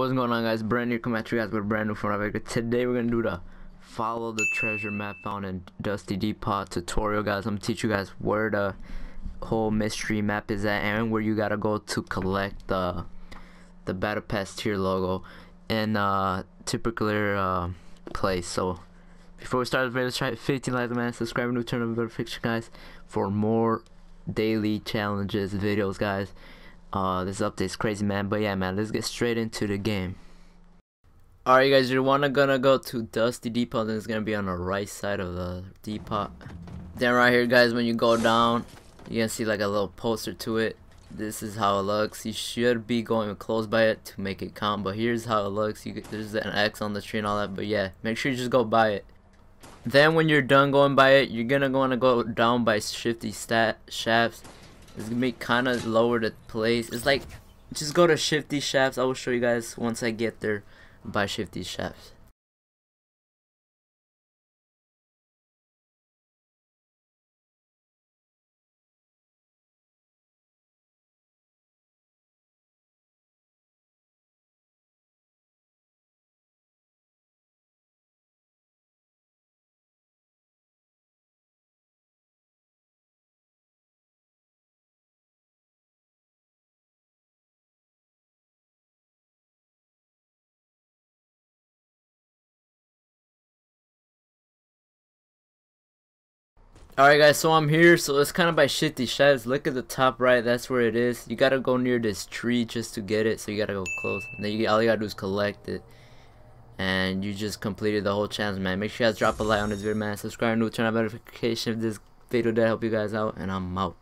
What's going on guys, Brani coming at you guys with a brand new Fortnite. Today we're gonna do the follow the treasure map found in Dusty Depot tutorial guys. I'm gonna teach you guys where the whole mystery map is at and where you gotta go to collect the the Battle Pass tier logo in uh typical uh, place. So before we start the video, let's try 15 likes man, subscribe and turn on the notification guys for more daily challenges videos guys. Uh, this update's crazy, man. But yeah, man, let's get straight into the game. Alright, guys, you're wanna gonna go to Dusty Depot. Then it's gonna be on the right side of the depot. Then right here, guys, when you go down, you can see like a little poster to it. This is how it looks. You should be going close by it to make it count. But here's how it looks. You there's an X on the tree and all that. But yeah, make sure you just go by it. Then when you're done going by it, you're gonna wanna go down by shifty stat shafts it's gonna be kind of lower the place. It's like, just go to Shifty Shafts. I will show you guys once I get there by Shifty Shafts. Alright guys, so I'm here, so it's kind of by shifty shafts. Look at the top right, that's where it is. You gotta go near this tree just to get it, so you gotta go close. And then you, all you gotta do is collect it. And you just completed the whole challenge, man. Make sure you guys drop a like on this video, man. Subscribe and turn on notification if this video did help you guys out. And I'm out.